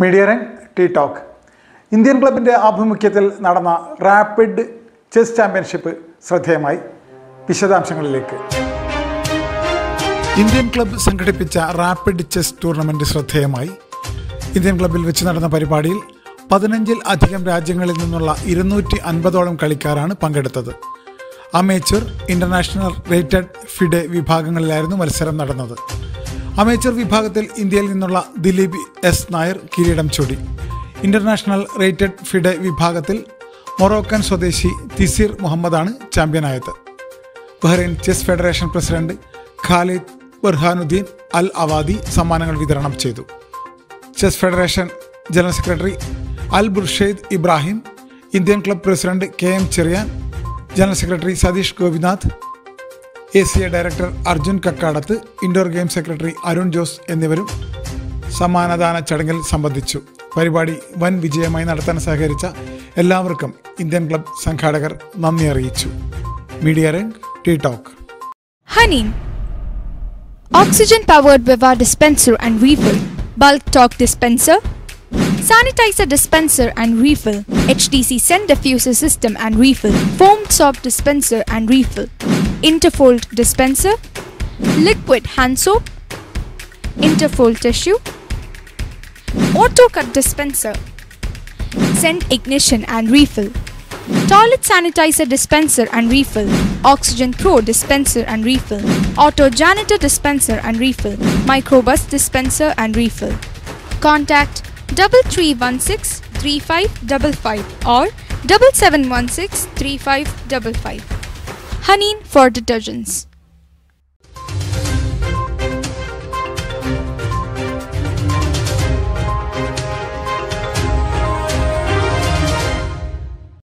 Media രംഗ് T talk. Indian ക്ലബിന്റെ ആഭിമുഖ്യത്തിൽ നടന്ന റാപ്പിഡ് ചെസ് ചാമ്പ്യൻഷിപ്പ് ശ്രദ്ധേയമായി. വിശദാംശങ്ങളിലേക്ക്. ഇന്ത്യൻ ക്ലബ്ബ് സംഘടിപ്പിച്ച റാപ്പിഡ് ചെസ് ടൂർണമെന്റ് ശ്രദ്ധേയമായി. ഇന്ത്യൻ ക്ലബ്ബിൽ വെച്ച് നടന്ന പരിപാടിയിൽ പതിനഞ്ചിൽ അധികം രാജ്യങ്ങളിൽ നിന്നുള്ള ഇരുന്നൂറ്റി അൻപതോളം കളിക്കാരാണ് പങ്കെടുത്തത്. അമേച്ചർ ഇന്റർനാഷണൽ റേറ്റഡ് ഫിഡെ വിഭാഗങ്ങളിലായിരുന്നു മത്സരം നടന്നത്. അമേച്ചർ വിഭാഗത്തിൽ ഇന്ത്യയിൽ നിന്നുള്ള ദിലീപ് എസ് നായർ കിരീടം ചൂടി. ഇന്റർനാഷണൽ റേറ്റഡ് ഫിഡെ വിഭാഗത്തിൽ മൊറോക്കൻ സ്വദേശി തിസിർ മുഹമ്മദാണ് ചാമ്പ്യനായത്. Bahrain chess federation president Khalid Burhanuddin Al Awadi സമ്മാനങ്ങൾ വിതരണം ചെയ്തു. Chess federation general secretary Al Burshed Ibrahim Indian club president K M Cherian general secretary Satheesh Gopinath A C A director Arjun Kakkadath indoor game secretary Arun Jose എന്നിവരും സമ്മാനദാന ചടങ്ങിൽ സംബന്ധിച്ചു പരിപാടി വൻ വിജയമായി നടത്താൻ സഹകരിച്ച എല്ലാവർക്കും ഇന്ത്യൻ ക്ലബ് സംഘാടകർ നന്ദി അറിയിച്ചു media Rang T talk Honey. Oxygen powered Viva dispenser and refill. Bulk talk dispenser. Sanitizer dispenser and refill. HTC scent diffuser system and refill. Foamed soap dispenser and refill. interfold dispenser, liquid hand soap, interfold tissue, auto cut dispenser, send ignition and refill, toilet sanitizer dispenser and refill, oxygen pro dispenser and refill, auto janitor dispenser and refill, microbus dispenser and refill. Contact 3316 3555 or 7716 3555. Honey for detergents.